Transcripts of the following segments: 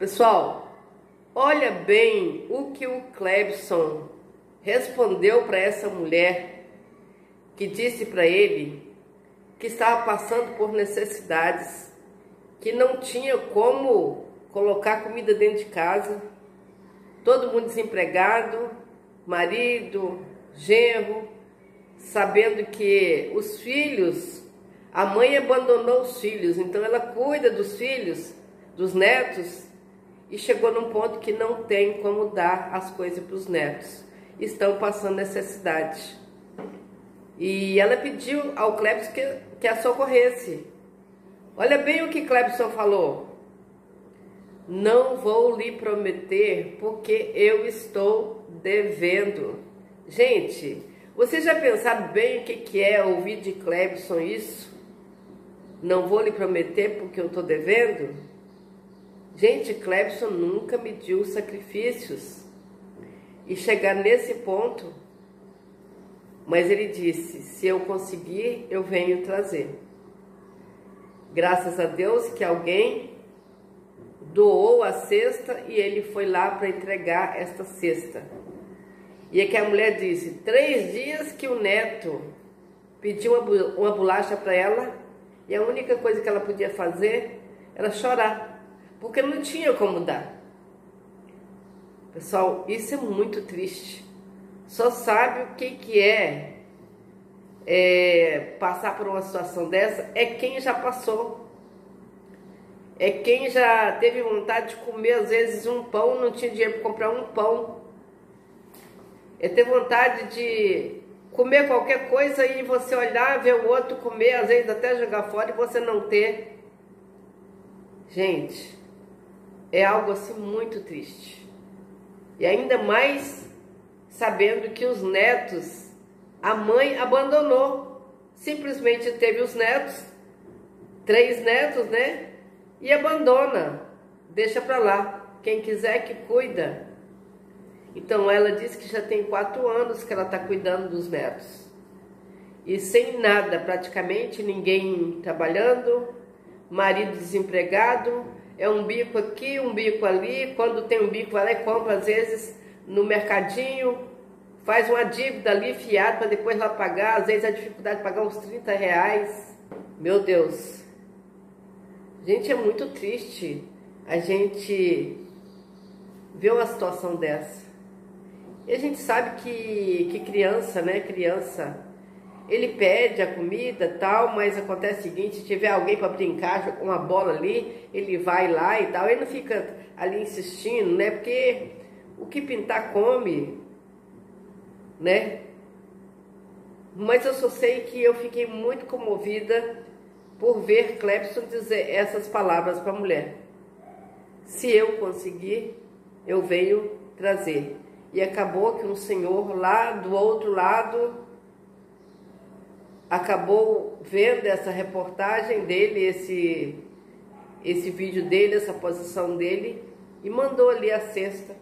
Pessoal, olha bem o que o Clebson respondeu para essa mulher que disse para ele que estava passando por necessidades, que não tinha como colocar comida dentro de casa, todo mundo desempregado, marido, genro, sabendo que os filhos, a mãe abandonou os filhos, então ela cuida dos filhos, dos netos, e chegou num ponto que não tem como dar as coisas para os netos. Estão passando necessidade. E ela pediu ao Clebson que, que a socorresse. Olha bem o que Clebson falou. Não vou lhe prometer porque eu estou devendo. Gente, você já pensaram bem o que, que é ouvir de Clebson isso? Não vou lhe prometer porque eu estou devendo? Gente, Clebson nunca mediu sacrifícios. E chegar nesse ponto, mas ele disse: se eu conseguir, eu venho trazer. Graças a Deus que alguém doou a cesta e ele foi lá para entregar esta cesta. E é que a mulher disse: três dias que o neto pediu uma, bolacha para ela e a única coisa que ela podia fazer era chorar porque não tinha como dar. Pessoal, isso é muito triste. Só sabe o que, que é, é passar por uma situação dessa é quem já passou. É quem já teve vontade de comer, às vezes, um pão, não tinha dinheiro para comprar um pão. É ter vontade de comer qualquer coisa e você olhar, ver o outro comer, às vezes até jogar fora e você não ter. Gente, é algo assim muito triste. E ainda mais sabendo que os netos, a mãe abandonou, simplesmente teve os netos, três netos, né? E abandona, deixa para lá. Quem quiser que cuida. Então ela disse que já tem quatro anos que ela está cuidando dos netos. E sem nada, praticamente, ninguém trabalhando, marido desempregado, é um bico aqui, um bico ali. Quando tem um bico, vai lá e compra, às vezes, no mercadinho, faz uma dívida ali fiada para depois lá pagar. Às vezes a dificuldade de pagar uns 30 reais. Meu Deus. Gente, é muito triste a gente ver uma situação dessa. E a gente sabe que, que criança, né? Criança ele pede a comida tal, mas acontece o seguinte, se tiver alguém para brincar com uma bola ali, ele vai lá e tal, ele não fica ali insistindo, né? Porque o que pintar come, né? Mas eu só sei que eu fiquei muito comovida por ver Clepson dizer essas palavras para a mulher. Se eu conseguir, eu venho trazer. E acabou que um senhor lá do outro lado acabou vendo essa reportagem dele, esse, esse vídeo dele, essa posição dele, e mandou ali a cesta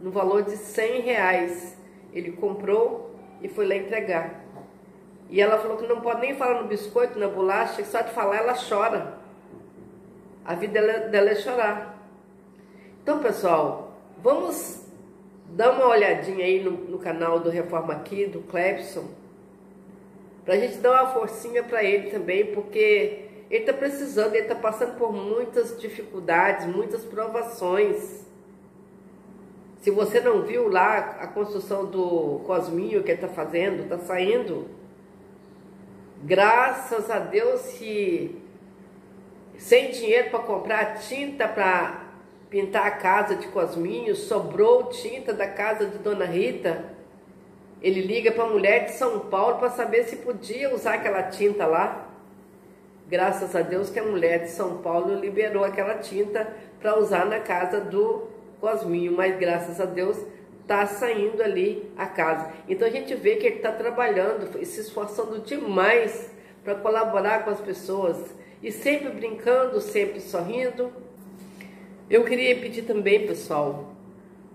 no valor de 100 reais. Ele comprou e foi lá entregar. E ela falou que não pode nem falar no biscoito, na bolacha, só de falar ela chora. A vida dela, dela é chorar. Então, pessoal, vamos dar uma olhadinha aí no, no canal do Reforma Aqui, do Clebson para a gente dar uma forcinha para ele também, porque ele está precisando, ele está passando por muitas dificuldades, muitas provações. Se você não viu lá a construção do Cosminho que ele está fazendo, está saindo, graças a Deus que sem dinheiro para comprar tinta para pintar a casa de Cosminho, sobrou tinta da casa de Dona Rita ele liga para a mulher de São Paulo para saber se podia usar aquela tinta lá. Graças a Deus que a mulher de São Paulo liberou aquela tinta para usar na casa do Cosminho, mas graças a Deus está saindo ali a casa. Então a gente vê que ele está trabalhando, se esforçando demais para colaborar com as pessoas e sempre brincando, sempre sorrindo. Eu queria pedir também, pessoal,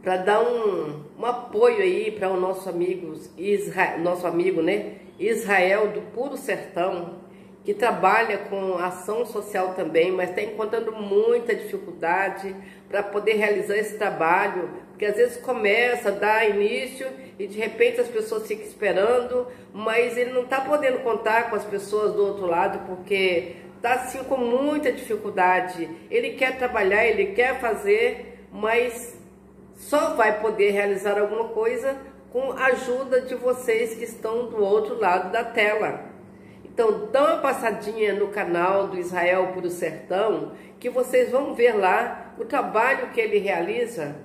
para dar um, um apoio aí para o nosso amigo, Israel, nosso amigo, né? Israel do Puro Sertão, que trabalha com ação social também, mas está encontrando muita dificuldade para poder realizar esse trabalho, porque às vezes começa, dá início e de repente as pessoas ficam esperando, mas ele não está podendo contar com as pessoas do outro lado porque está assim com muita dificuldade. Ele quer trabalhar, ele quer fazer, mas só vai poder realizar alguma coisa com a ajuda de vocês que estão do outro lado da tela. Então, dá uma passadinha no canal do Israel Puro Sertão, que vocês vão ver lá o trabalho que ele realiza,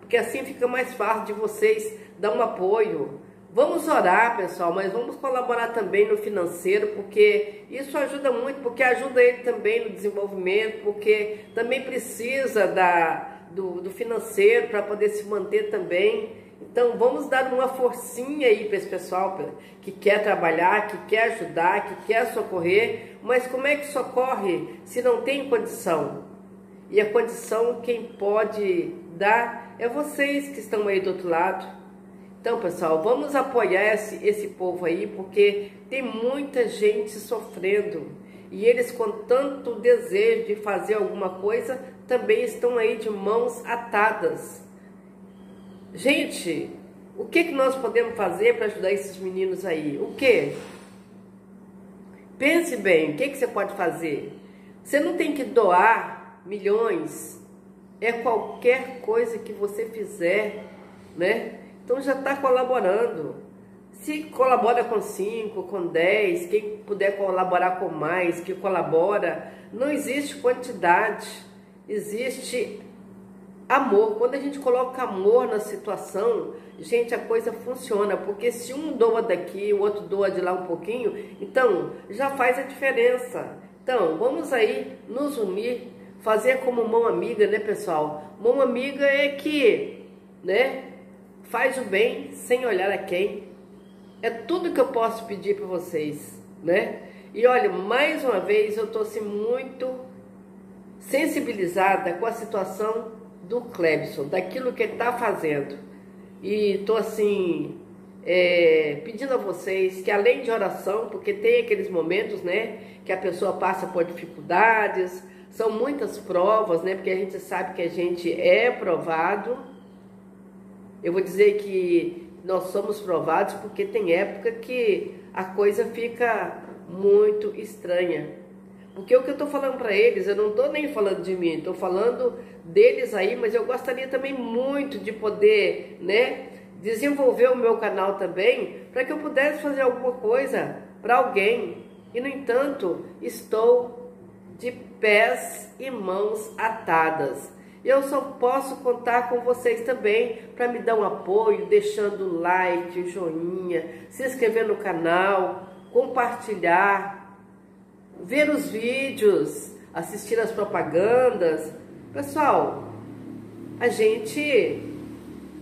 porque assim fica mais fácil de vocês dar um apoio. Vamos orar, pessoal, mas vamos colaborar também no financeiro, porque isso ajuda muito, porque ajuda ele também no desenvolvimento, porque também precisa da, do, do financeiro para poder se manter também. Então vamos dar uma forcinha aí para esse pessoal que quer trabalhar, que quer ajudar, que quer socorrer, mas como é que socorre se não tem condição? E a condição quem pode dar é vocês que estão aí do outro lado. Então, pessoal, vamos apoiar esse, esse povo aí, porque tem muita gente sofrendo. E eles, com tanto desejo de fazer alguma coisa, também estão aí de mãos atadas. Gente, o que, que nós podemos fazer para ajudar esses meninos aí? O que? Pense bem, o que, que você pode fazer? Você não tem que doar milhões, é qualquer coisa que você fizer, né? Então já está colaborando. Se colabora com 5, com 10, quem puder colaborar com mais, que colabora, não existe quantidade, existe Amor, quando a gente coloca amor na situação, gente, a coisa funciona, porque se um doa daqui, o outro doa de lá um pouquinho, então já faz a diferença. Então, vamos aí nos unir, fazer como mão amiga, né, pessoal? Mão amiga é que, né, faz o bem sem olhar a quem. É tudo que eu posso pedir para vocês, né? E olha, mais uma vez eu estou assim muito sensibilizada com a situação do Clebson, daquilo que ele está fazendo. E estou assim, é, pedindo a vocês que além de oração, porque tem aqueles momentos, né, que a pessoa passa por dificuldades, são muitas provas, né, porque a gente sabe que a gente é provado. Eu vou dizer que nós somos provados porque tem época que a coisa fica muito estranha. Porque o que eu estou falando para eles, eu não estou nem falando de mim, estou falando deles aí, mas eu gostaria também muito de poder, né, desenvolver o meu canal também, para que eu pudesse fazer alguma coisa para alguém. E no entanto, estou de pés e mãos atadas. Eu só posso contar com vocês também para me dar um apoio, deixando like, joinha, se inscrever no canal, compartilhar, ver os vídeos, assistir as propagandas. Pessoal, a gente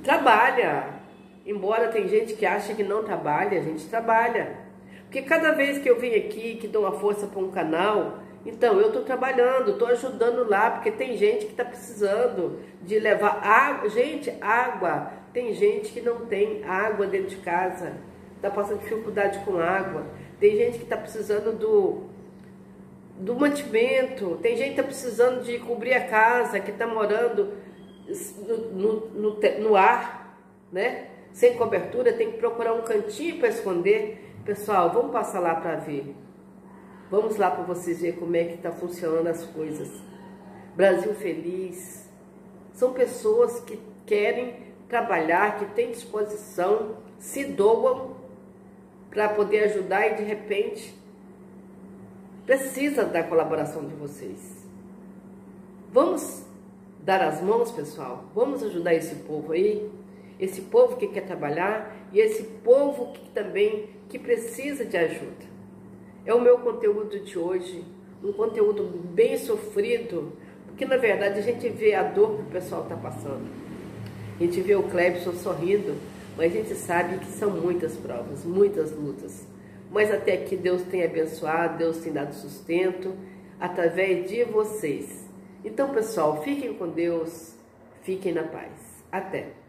trabalha. Embora tem gente que acha que não trabalha, a gente trabalha. Porque cada vez que eu venho aqui, que dou uma força para um canal, então eu estou trabalhando, estou ajudando lá, porque tem gente que está precisando de levar água. Gente, água. Tem gente que não tem água dentro de casa, está passando dificuldade com água. Tem gente que está precisando do do mantimento, tem gente que está precisando de cobrir a casa, que está morando no, no, no, ar, né? Sem cobertura, tem que procurar um cantinho para esconder. Pessoal, vamos passar lá para ver. Vamos lá para vocês verem como é que está funcionando as coisas. Brasil Feliz. São pessoas que querem trabalhar, que têm disposição, se doam para poder ajudar e de repente precisa da colaboração de vocês. Vamos dar as mãos, pessoal? Vamos ajudar esse povo aí? Esse povo que quer trabalhar e esse povo que também que precisa de ajuda. É o meu conteúdo de hoje, um conteúdo bem sofrido, porque na verdade a gente vê a dor que o pessoal está passando. A gente vê o Clebson sorrindo, mas a gente sabe que são muitas provas, muitas lutas mas até aqui Deus tem abençoado, Deus tem dado sustento através de vocês. Então, pessoal, fiquem com Deus, fiquem na paz. Até!